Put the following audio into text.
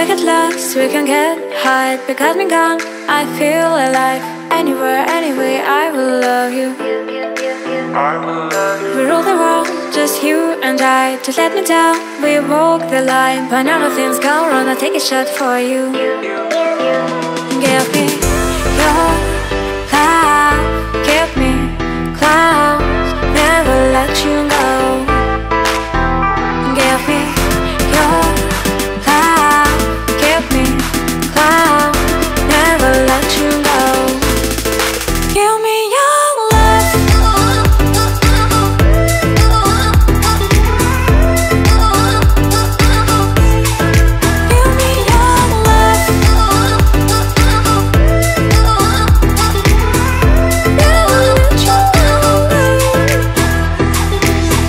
At last we can get high Because me gone, I feel alive. Anywhere, anyway, I will love you. I will love you. We rule the world, just you and I. Just let me down, we walk the line. But now the things go wrong, I'll take a shot for you Kill me.